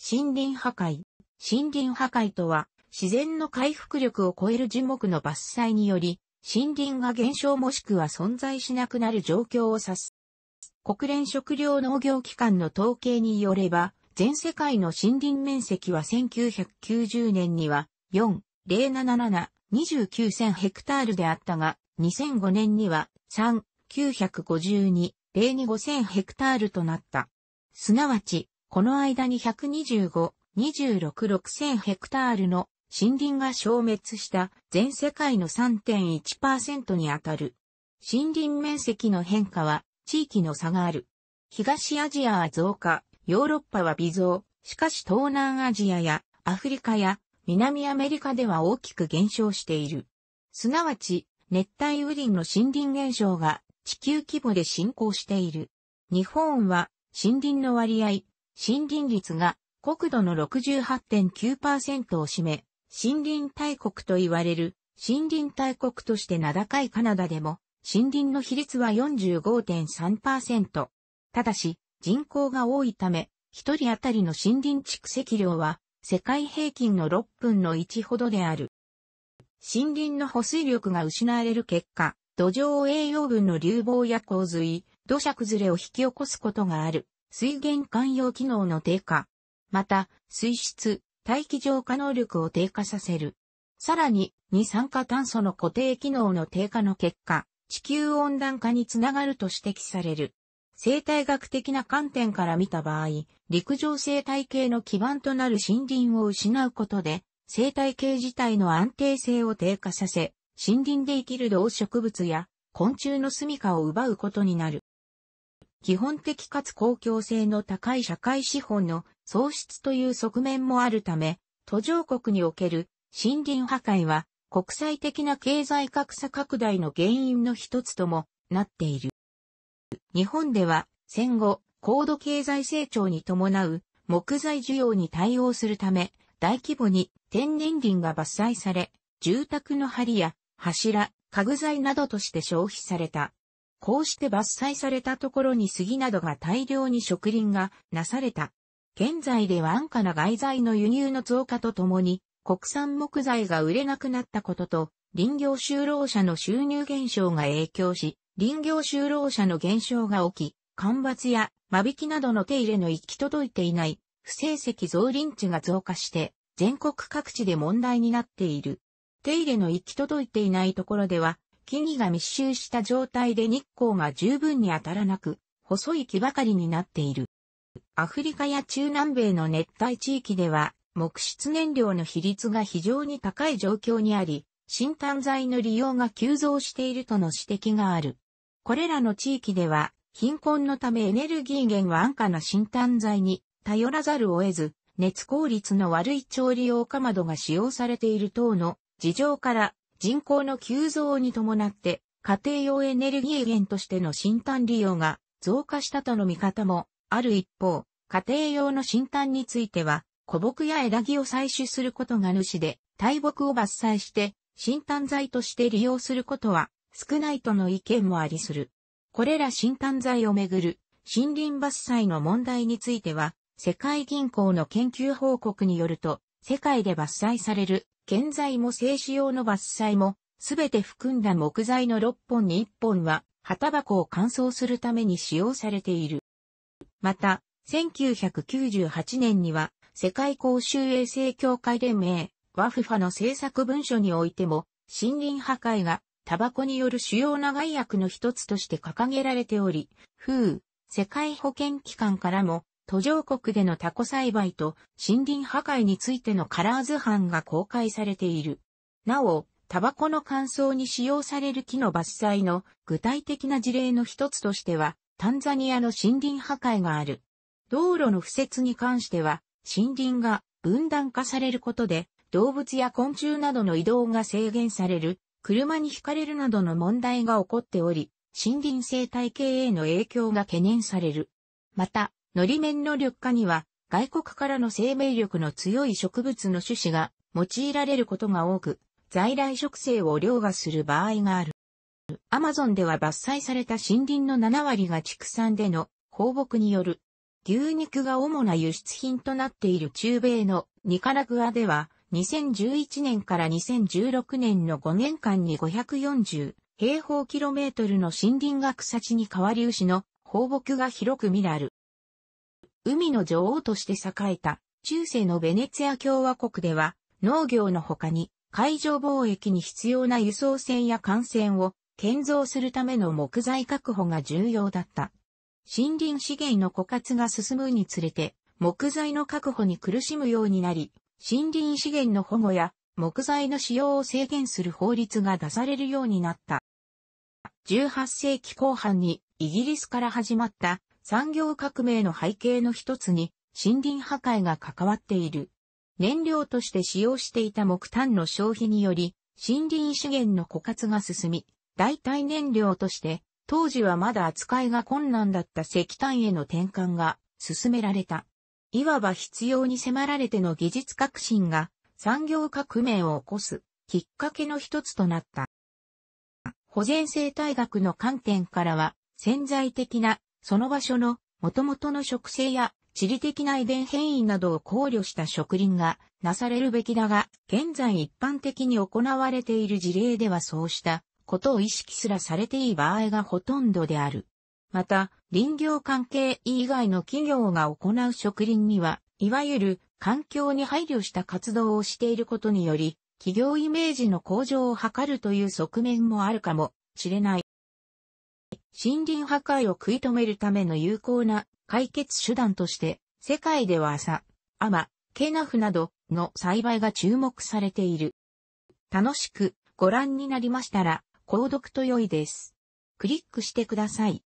森林破壊。森林破壊とは、自然の回復力を超える樹木の伐採により、森林が減少もしくは存在しなくなる状況を指す。国連食糧農業機関の統計によれば、全世界の森林面積は1990年には4、077、29,000ヘクタールであったが、2005年には3、952、025,000ヘクタールとなった。すなわち、この間に125、26、6000ヘクタールの森林が消滅した全世界の3.1%にあたる。森林面積の変化は地域の差がある。東アジアは増加、ヨーロッパは微増。しかし東南アジアやアフリカや南アメリカでは大きく減少している。すなわち、熱帯雨林の森林減少が地球規模で進行している。日本は森林の割合、森林率が国土の68.9%を占め、森林大国と言われる森林大国として名高いカナダでも森林の比率は45.3%。ただし、人口が多いため、一人当たりの森林蓄積量は世界平均の6分の1ほどである。森林の保水力が失われる結果、土壌栄養分の流亡や洪水、土砂崩れを引き起こすことがある。水源寛容機能の低下。また、水質、大気浄化能力を低下させる。さらに、二酸化炭素の固定機能の低下の結果、地球温暖化につながると指摘される。生態学的な観点から見た場合、陸上生態系の基盤となる森林を失うことで、生態系自体の安定性を低下させ、森林で生きる動植物や昆虫の住処を奪うことになる。基本的かつ公共性の高い社会資本の喪失という側面もあるため、途上国における森林破壊は国際的な経済格差拡大の原因の一つともなっている。日本では戦後、高度経済成長に伴う木材需要に対応するため、大規模に天然林が伐採され、住宅の梁や柱、家具材などとして消費された。こうして伐採されたところに杉などが大量に植林がなされた。現在では安価な外材の輸入の増加とともに、国産木材が売れなくなったことと、林業就労者の収入減少が影響し、林業就労者の減少が起き、干ばつや間引きなどの手入れの行き届いていない不成績増林地が増加して、全国各地で問題になっている。手入れの行き届いていないところでは、木々が密集した状態で日光が十分に当たらなく、細い木ばかりになっている。アフリカや中南米の熱帯地域では、木質燃料の比率が非常に高い状況にあり、新炭剤の利用が急増しているとの指摘がある。これらの地域では、貧困のためエネルギー源は安価な新炭剤に頼らざるを得ず、熱効率の悪い調理用かまどが使用されている等の事情から人口の急増に伴って家庭用エネルギー源としての新炭利用が増加したとの見方もある一方、家庭用の新炭については古木や枝木を採取することが主で大木を伐採して新炭剤として利用することは少ないとの意見もありする。これら新炭剤をめぐる森林伐採の問題については世界銀行の研究報告によると世界で伐採される建材も製紙用の伐採も、すべて含んだ木材の6本に1本は、旗箱を乾燥するために使用されている。また、1998年には、世界公衆衛生協会連盟、ワフファの政策文書においても、森林破壊がタバコによる主要な害悪の一つとして掲げられており、FU、世界保健機関からも途上国でのタコ栽培と森林破壊についてのカラー図版が公開されている。なお、タバコの乾燥に使用される木の伐採の具体的な事例の一つとしては、タンザニアの森林破壊がある。道路の敷設に関しては、森林が分断化されることで、動物や昆虫などの移動が制限される、車に惹かれるなどの問題が起こっており、森林生態系への影響が懸念される。また、のり面の緑化には、外国からの生命力の強い植物の種子が用いられることが多く、在来植生を凌駕する場合がある。アマゾンでは伐採された森林の7割が畜産での放牧による。牛肉が主な輸出品となっている中米のニカラグアでは、2011年から2016年の5年間に540平方キロメートルの森林が草地に変わり牛の放牧が広く見られる。海の女王として栄えた中世のベネツィア共和国では農業の他に海上貿易に必要な輸送船や艦船を建造するための木材確保が重要だった。森林資源の枯渇が進むにつれて、木材の確保に苦しむようになり、森林資源の保護や木材の使用を制限する法律が出されるようになった。18世紀後半にイギリスから始まった産業革命の背景の一つに森林破壊が関わっている。燃料として使用していた木炭の消費により森林資源の枯渇が進み、代替燃料として当時はまだ扱いが困難だった石炭への転換が進められた。いわば必要に迫られての技術革新が産業革命を起こすきっかけの一つとなった。保全生態学の観点からは潜在的なその場所の元々の植生や地理的な遺伝変異などを考慮した植林がなされるべきだが、現在一般的に行われている事例ではそうしたことを意識すらされていい場合がほとんどである。また、林業関係以外の企業が行う植林には、いわゆる環境に配慮した活動をしていることにより、企業イメージの向上を図るという側面もあるかもしれない。森林破壊を食い止めるための有効な解決手段として、世界では朝、アマ、ケナフなどの栽培が注目されている。楽しくご覧になりましたら、購読と良いです。クリックしてください。